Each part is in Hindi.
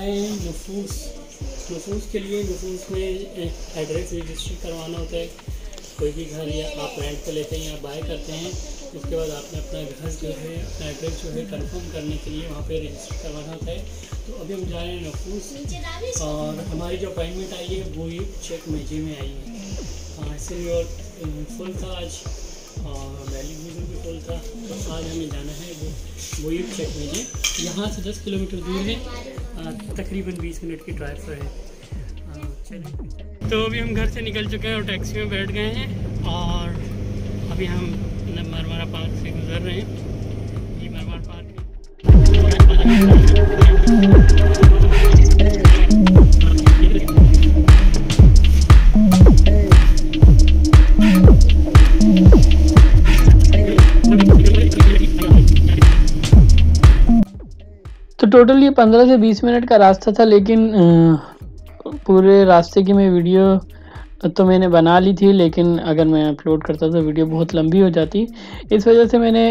हैं नफूस नफूस के लिए नफूस में एड्रेस रजिस्टर करवाना होता है। कोई भी घर या आप रेंट पर लेते हैं या बाय करते हैं, उसके बाद आपने अपना घर जो है अपना एड्रेस जो है कंफर्म करने के लिए वहाँ पे रजिस्टर करवाना होता है। तो अभी हम जा रहे हैं नफूस और हमारी जो अपॉइंटमेंट आई है, वो ही चेक मेजे में आई है। इसलिए और फुल था आज और वैली भी फुल था। तो आज हमें जाना है, वो वो एक चेक लीजिए यहाँ से 10 किलोमीटर दूर है। तकरीबन 20 मिनट की ड्राइव पर है चलिए तो अभी हम घर से निकल चुके हैं और टैक्सी में बैठ गए हैं और अभी हम मरमारा पार्क से गुजर रहे हैं। ये मरमारा पार्क टोटल ये पंद्रह से बीस मिनट का रास्ता था, लेकिन पूरे रास्ते की मैं वीडियो तो मैंने बना ली थी, लेकिन अगर मैं अपलोड करता तो वीडियो बहुत लंबी हो जाती। इस वजह से मैंने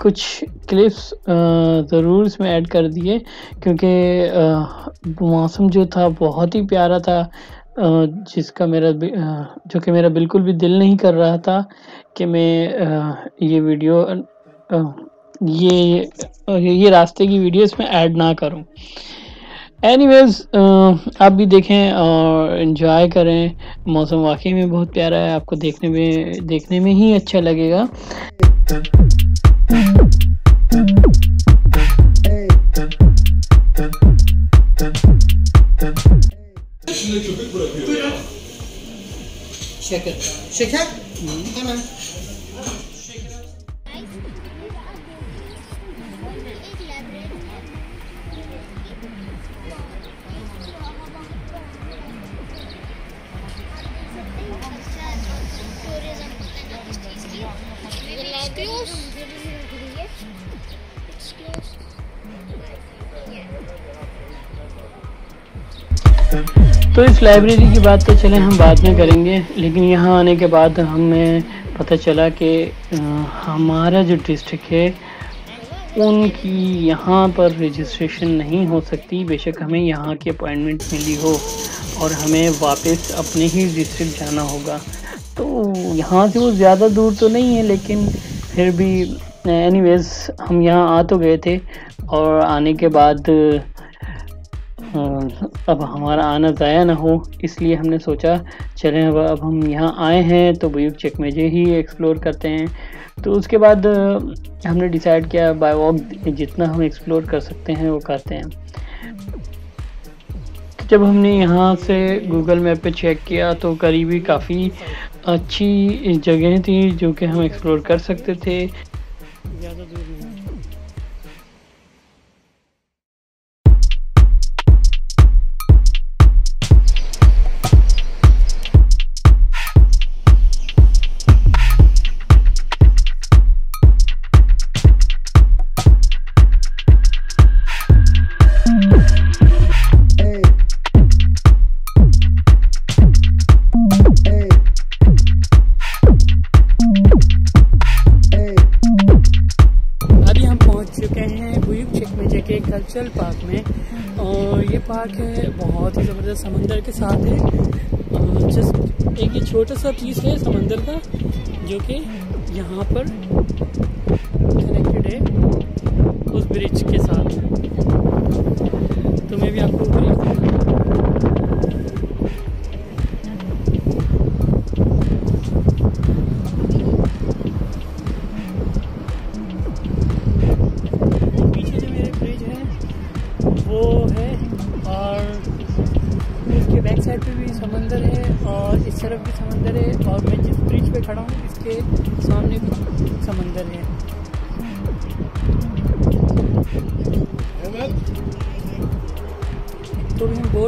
कुछ क्लिप्स ज़रूर इसमें ऐड कर दिए, क्योंकि मौसम जो था बहुत ही प्यारा था जिसका मेरा जो कि मेरा बिल्कुल भी दिल नहीं कर रहा था कि मैं ये वीडियो ये ये रास्ते की वीडियो इसमें ऐड ना करूँ। एनीवेज आप भी देखें और इन्जॉय करें। मौसम वाकई में बहुत प्यारा है। आपको देखने में देखने में ही अच्छा लगेगा। तो इस लाइब्रेरी की बात तो चले, हम बाद में करेंगे, लेकिन यहाँ आने के बाद हमें पता चला कि हमारा जो डिस्ट्रिक्ट है, उनकी यहाँ पर रजिस्ट्रेशन नहीं हो सकती। बेशक हमें यहाँ की अपॉइंटमेंट मिली हो और हमें वापस अपने ही डिस्ट्रिक्ट जाना होगा। तो यहाँ से वो ज़्यादा दूर तो नहीं है, लेकिन फिर भी एनीवेज हम यहाँ आ तो गए थे और आने के बाद अब हमारा आना ज़ाया ना हो, इसलिए हमने सोचा, चलें अब अब हम यहाँ आए हैं तो बुयुक चेक मेजे ही एक्सप्लोर करते हैं। तो उसके बाद, हमने डिसाइड किया बाय वॉक जितना हम एक्सप्लोर कर सकते हैं, वो करते हैं। जब हमने यहाँ से गूगल मैप पे चेक किया तो करीबी काफ़ी अच्छी जगहें थी जो कि हम एक्सप्लोर कर सकते थे। ज़्यादा दूर कल्चरल के साथ है। जस्ट एक ये छोटा सा पीस है समंदर का, जो कि यहाँ पर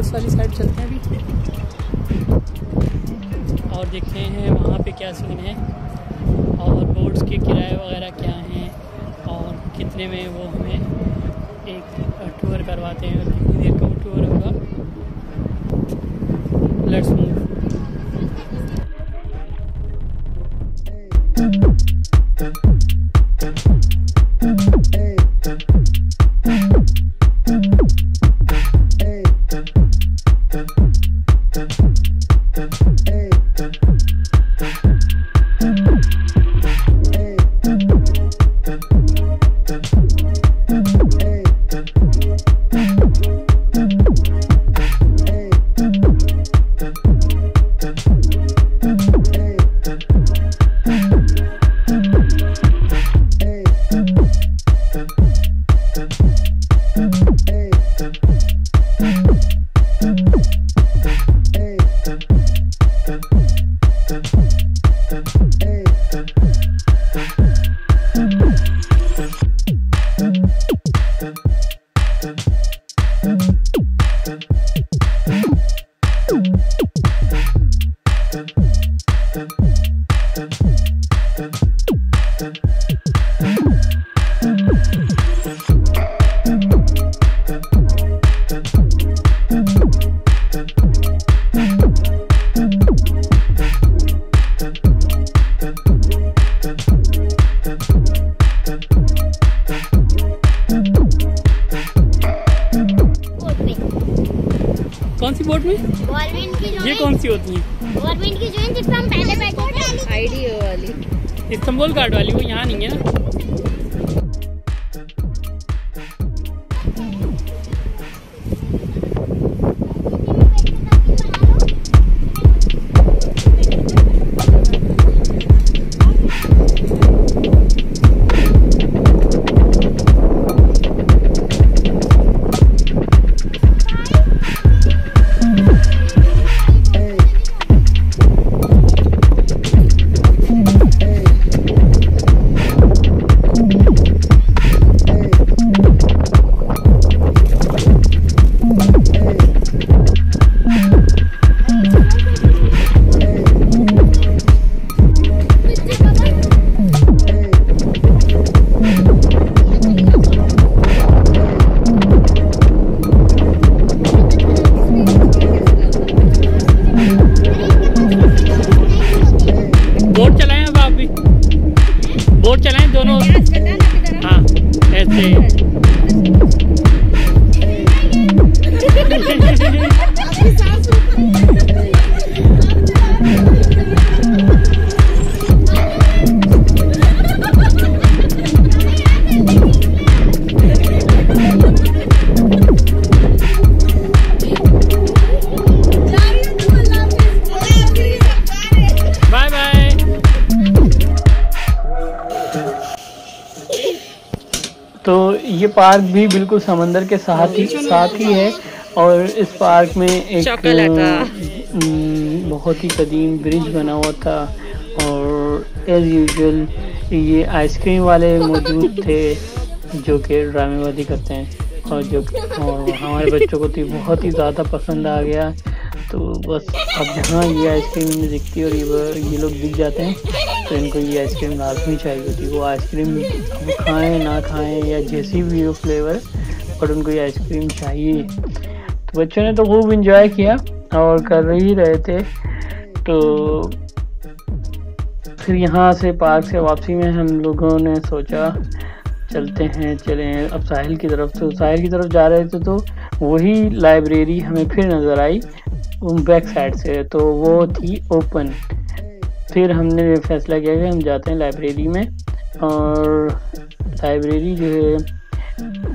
बोर्ड्स वाली साइड चलते हैं अभी। और देखते हैं वहाँ पे क्या सीन है और बोर्ड्स के किराए वगैरह क्या हैं और कितने में वो हमें एक टूर करवाते हैं। और कितनी देर का वो टूर होगा। लेट्स मूव कौन सी बोट में? ये कौन सी होती है? की जो हम पहले आईडी वाली। इस्तेमाल कार्ड वाली वो यहाँ नहीं है ना? पार्क भी बिल्कुल समंदर के साथ ही साथ ही है और इस पार्क में एक बहुत ही कदीम ब्रिज बना हुआ था और एज यूजल ये आइसक्रीम वाले मौजूद थे जो कि ड्रामेबाजी करते हैं। और जो और हमारे बच्चों को तो बहुत ही ज़्यादा पसंद आ गया। तो बस अब जहाँ ये आइसक्रीम दिखती है और ये ये लोग दिख जाते हैं। तो इनको ये आइसक्रीम लाजमी चाहिए होती है। वो आइसक्रीम खाएँ, ना खाएँ, या जैसी भी हो फ्लेवर पर उनको ये आइसक्रीम चाहिए। तो बच्चों ने तो खूब इंजॉय किया और कर ही रहे थे। तो फिर यहाँ से पार्क से वापसी में हम लोगों ने सोचा, चलते हैं, चलें अब साहिल की तरफ़ तो साहिल की तरफ़ जा रहे थे तो वही लाइब्रेरी हमें फिर नज़र आई बैक साइड से। तो वो थी ओपन फिर हमने फैसला किया कि हम जाते हैं लाइब्रेरी में और लाइब्रेरी जो है,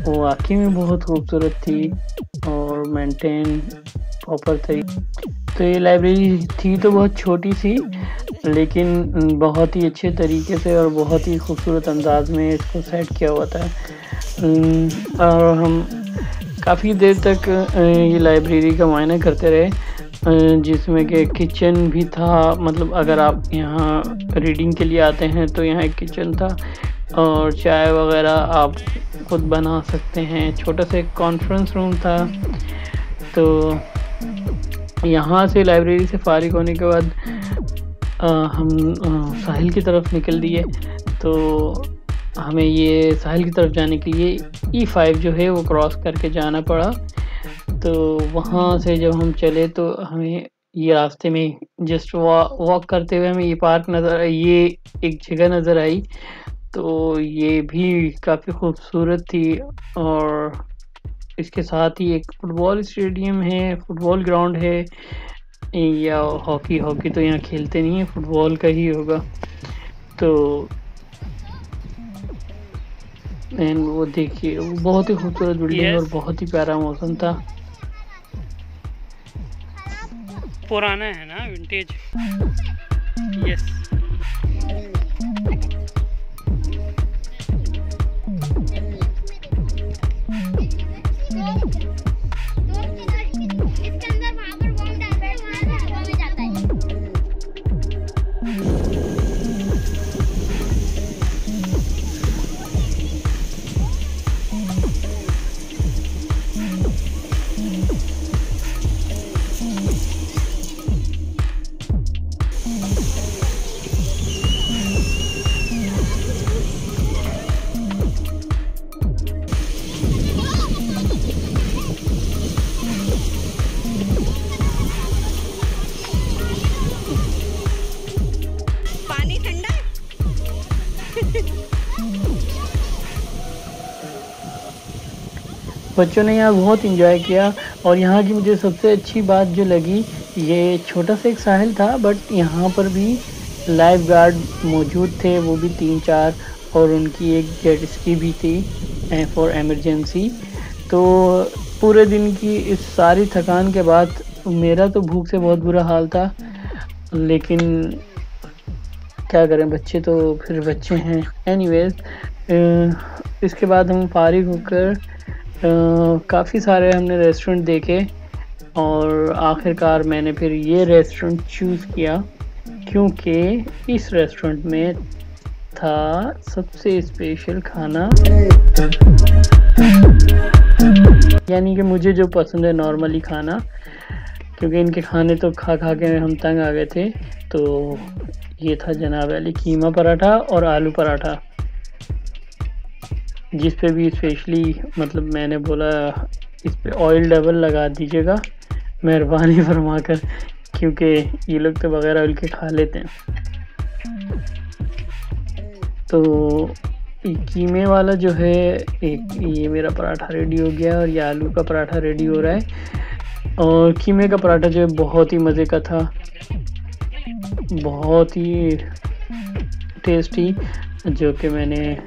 वो वाकई में बहुत खूबसूरत थी और मेंटेन प्रॉपर थी। तो ये लाइब्रेरी थी तो बहुत छोटी सी, लेकिन बहुत ही अच्छे तरीके से और बहुत ही खूबसूरत अंदाज में इसको सेट किया हुआ था। और हम काफ़ी देर तक ये लाइब्रेरी का मायना करते रहे। जिसमें कि किचन भी था। मतलब अगर आप यहाँ रीडिंग के लिए आते हैं तो यहाँ एक किचन था। और चाय वगैरह आप खुद बना सकते हैं। छोटा सा एक कॉन्फ्रेंस रूम था। तो यहाँ से लाइब्रेरी से फारिग होने के बाद अ, हम अ, साहिल की तरफ़ निकल दिए। तो हमें ये साहिल की तरफ़ जाने के लिए ई फाइव जो है वो क्रॉस करके जाना पड़ा। तो वहाँ से जब हम चले तो हमें ये रास्ते में जस्ट वॉक करते हुए हमें ये पार्क नज़र ये एक जगह नज़र आई। तो ये भी काफ़ी खूबसूरत थी और इसके साथ ही एक फुटबॉल स्टेडियम है फुटबॉल ग्राउंड है। या हॉकी हॉकी तो यहाँ खेलते नहीं है फुटबॉल का ही होगा। तो एंड वो देखिए वो बहुत ही खूबसूरत बिल्डिंग Yes. और बहुत ही प्यारा मौसम था। पुराना है ना विंटेज यस बच्चों ने यहाँ बहुत इंजॉय किया और यहाँ की मुझे सबसे अच्छी बात जो लगी, ये छोटा सा एक साहिल था बट यहाँ पर भी लाइफ गार्ड मौजूद थे, वो भी तीन चार और उनकी एक जेट स्की भी थी फॉर एमरजेंसी तो पूरे दिन की इस सारी थकान के बाद मेरा तो भूख से बहुत बुरा हाल था, लेकिन क्या करें, बच्चे तो फिर बच्चे हैं. एनीवेज इसके बाद हम फारिग होकर काफ़ी सारे हमने रेस्टोरेंट देखे और आखिरकार मैंने फिर ये रेस्टोरेंट चूज़ किया क्योंकि इस रेस्टोरेंट में था सबसे स्पेशल खाना। यानी कि मुझे जो पसंद है नॉर्मली खाना, क्योंकि इनके खाने तो खा खा के हम तंग आ गए थे तो ये था जनाब अली, कीमा पराठा और आलू पराठा। जिस पे भी स्पेशली मतलब मैंने बोला इस पे ऑयल डबल लगा दीजिएगा, मेहरबानी फरमा कर क्योंकि ये लोग तो बगैर ऑयल के खा लेते हैं। तो कीमे वाला जो है, एक ये मेरा पराठा रेडी हो गया और ये आलू का पराठा रेडी हो रहा है। और कीमे का पराठा जो है, बहुत ही मज़े का था। बहुत ही टेस्टी जो कि मैंने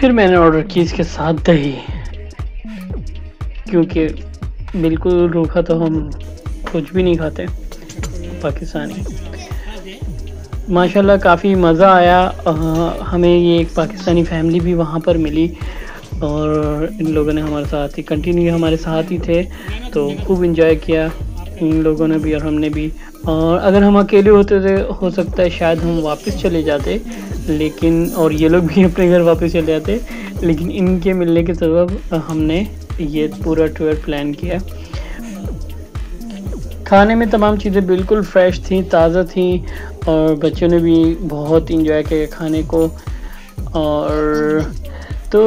फिर मैंने ऑर्डर की इसके साथ दही। क्योंकि बिल्कुल रूखा तो हम कुछ भी नहीं खाते पाकिस्तानी। माशाल्लाह काफ़ी मज़ा आया आ, हमें ये एक पाकिस्तानी फैमिली भी वहाँ पर मिली और इन लोगों ने हमारे साथ ही कंटिन्यू हमारे साथ ही थे तो खूब इन्जॉय किया। इन लोगों ने भी और हमने भी। और अगर हम अकेले होते थे, हो सकता है शायद हम वापस चले जाते, लेकिन, और ये लोग भी अपने घर वापस चले जाते, लेकिन इनके मिलने के सबब हमने ये पूरा टूर प्लान किया। खाने में तमाम चीज़ें बिल्कुल फ्रेश थी, ताज़ा थी, और बच्चों ने भी बहुत इंजॉय किया खाने को। और तो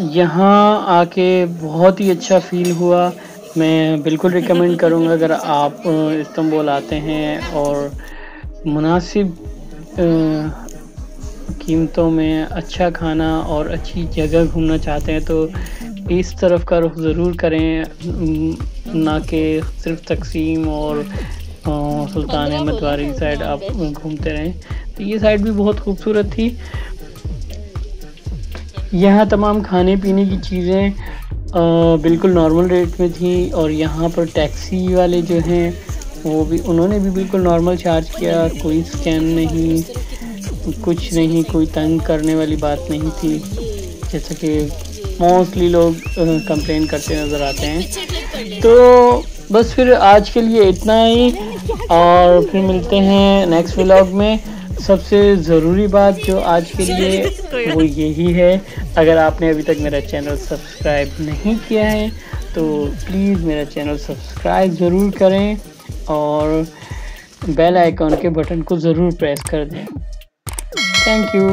यहाँ आके बहुत ही अच्छा फील हुआ। मैं बिल्कुल रिकमेंड करूँगा अगर आप इस्तंबुल आते हैं और मुनासिब कीमतों में अच्छा खाना और अच्छी जगह घूमना चाहते हैं तो इस तरफ़ का रुख ज़रूर करें ना कि सिर्फ़ तकसीम और सुल्तान अहमद वारी साइड आप घूमते रहें। तो ये साइड भी बहुत खूबसूरत थी। यहाँ तमाम खाने पीने की चीज़ें बिल्कुल नॉर्मल रेट में थी और यहाँ पर टैक्सी वाले जो हैं, वो भी, उन्होंने भी बिल्कुल नॉर्मल चार्ज किया कोई स्कैम नहीं, कुछ नहीं, कोई तंग करने वाली बात नहीं थी। जैसा कि मोस्टली लोग कंप्लेन करते नज़र आते हैं। तो बस फिर आज के लिए इतना ही और फिर मिलते हैं नेक्स्ट व्लॉग में। सबसे ज़रूरी बात जो आज के लिए वो यही है। अगर आपने अभी तक मेरा चैनल सब्सक्राइब नहीं किया है तो प्लीज़ मेरा चैनल सब्सक्राइब ज़रूर करें और बेल आइकॉन के बटन को ज़रूर प्रेस कर दें। Thank you